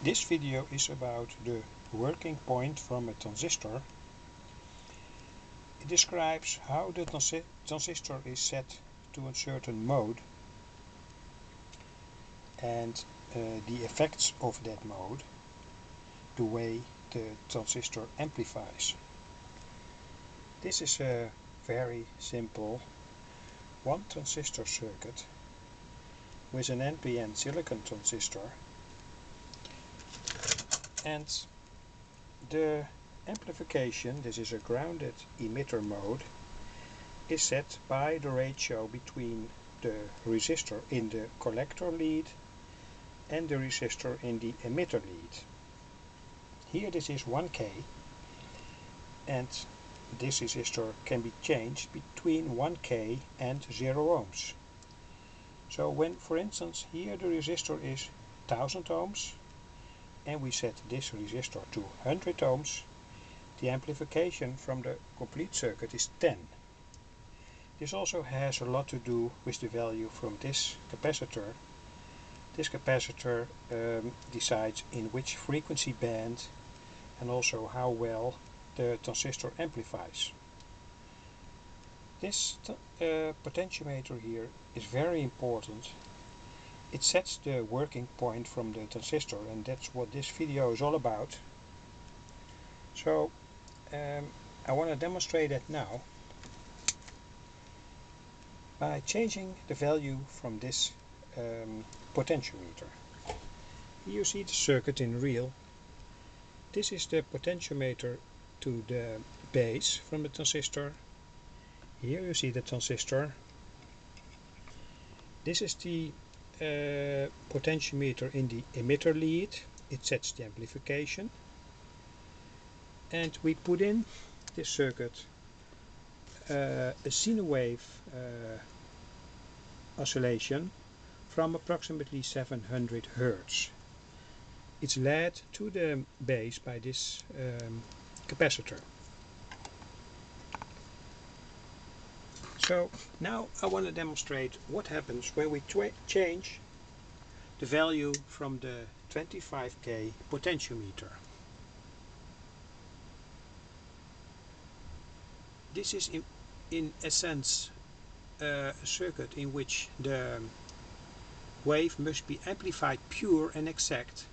This video is about the working point from a transistor. It describes how the transi transistor is set to a certain mode and uh, the effects of that mode, the way the transistor amplifies. This is a very simple one transistor circuit with an NPN silicon transistor and the amplification, this is a grounded emitter mode, is set by the ratio between the resistor in the collector lead and the resistor in the emitter lead. Here this is 1K and this resistor can be changed between 1K and 0 ohms. So when for instance here the resistor is 1000 ohms and we set this resistor to 100 ohms, the amplification from the complete circuit is 10. This also has a lot to do with the value from this capacitor. This capacitor um, decides in which frequency band and also how well the transistor amplifies. This uh, potentiometer here is very important it sets the working point from the transistor and that's what this video is all about. So um, I want to demonstrate that now by changing the value from this um, potentiometer. Here you see the circuit in real. This is the potentiometer to the base from the transistor. Here you see the transistor. This is the uh, potentiometer in the emitter lead it sets the amplification and we put in this circuit uh, a sine wave uh, oscillation from approximately 700 Hertz. It's led to the base by this um, capacitor. So now I want to demonstrate what happens when we change the value from the 25k potentiometer. This is in, in essence uh, a circuit in which the wave must be amplified pure and exact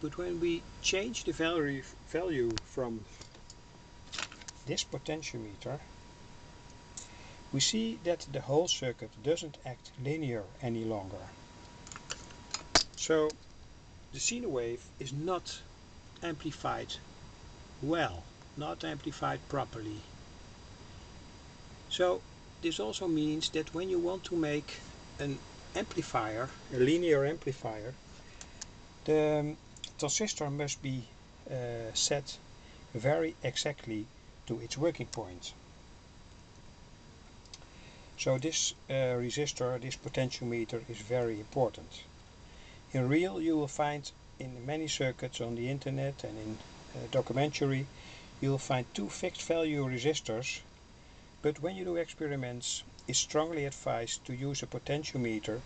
but when we change the value, value from this potentiometer we see that the whole circuit doesn't act linear any longer. So the sine wave is not amplified well, not amplified properly. So this also means that when you want to make an amplifier, a linear amplifier, the um, transistor must be uh, set very exactly to its working point. So this uh, resistor, this potentiometer is very important. In real you will find in many circuits on the internet and in uh, documentary you will find two fixed value resistors but when you do experiments it's strongly advised to use a potentiometer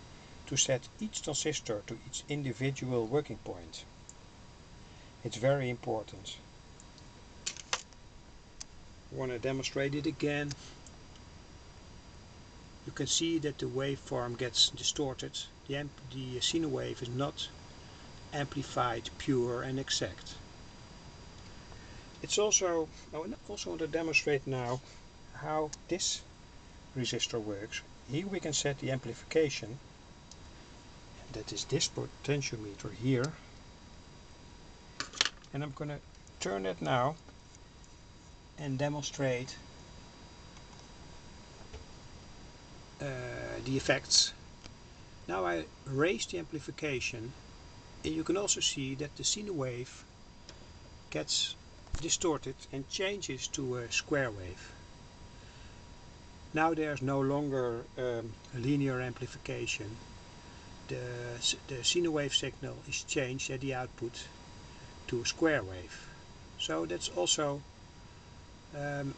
to set each transistor to its individual working point. It's very important. I want to demonstrate it again you can see that the waveform gets distorted. The, the sine wave is not amplified, pure and exact. It's also, oh, I also want to demonstrate now how this resistor works. Here we can set the amplification. That is this potentiometer here. And I'm going to turn it now and demonstrate uh, the effects. Now I raise the amplification and you can also see that the sine wave gets distorted and changes to a square wave. Now there's no longer um, linear amplification. The, the sine wave signal is changed at the output to a square wave. So that's also um,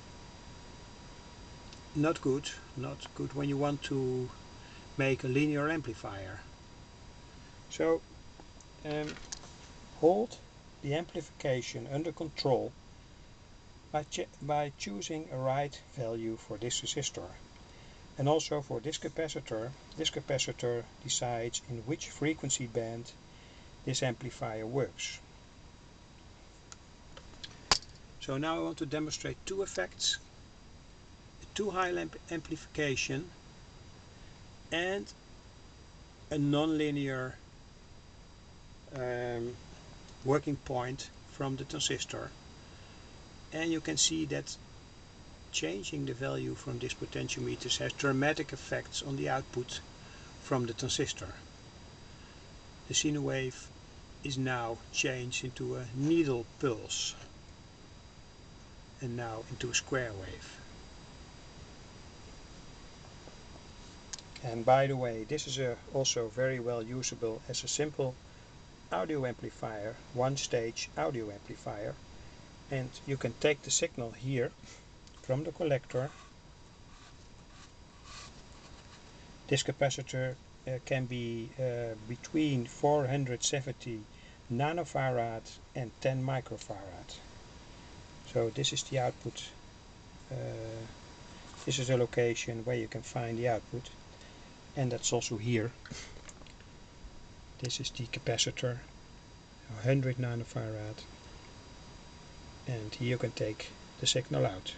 not good not good when you want to make a linear amplifier so um, hold the amplification under control by, by choosing a right value for this resistor. And also for this capacitor, this capacitor decides in which frequency band this amplifier works. So now I want to demonstrate two effects. Too high amplification and a nonlinear um, working point from the transistor and you can see that changing the value from this potentiometer has dramatic effects on the output from the transistor. The sine wave is now changed into a needle pulse and now into a square wave. And by the way, this is a, also very well usable as a simple audio amplifier, one stage audio amplifier. And you can take the signal here from the collector. This capacitor uh, can be uh, between 470 nanofarad and 10 microfarad. So this is the output. Uh, this is the location where you can find the output. And that's also here. This is the capacitor, 100 nanofarad. And here you can take the signal out.